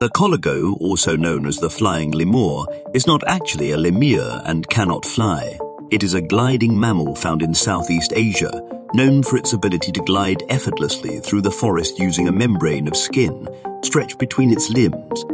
The colugo, also known as the flying lemur, is not actually a lemur and cannot fly. It is a gliding mammal found in Southeast Asia, known for its ability to glide effortlessly through the forest using a membrane of skin stretched between its limbs